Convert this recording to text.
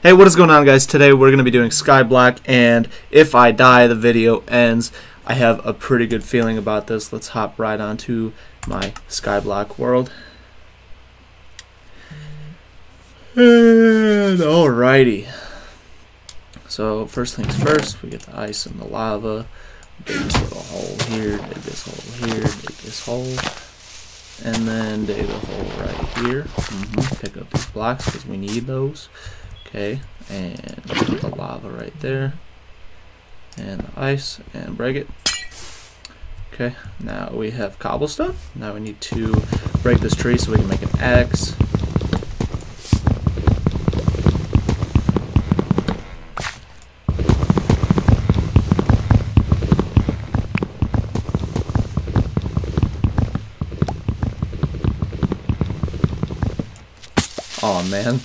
Hey, what is going on guys? Today we're going to be doing Skyblock and if I die the video ends. I have a pretty good feeling about this. Let's hop right onto my Skyblock world. And alrighty. So first things first, we get the ice and the lava. Dig this little hole here, dig this hole here, dig this hole. And then dig a hole right here. Mm -hmm. Pick up these blocks because we need those. Okay, and put the lava right there. And the ice, and break it. Okay, now we have cobblestone. Now we need to break this tree so we can make an axe. Oh man.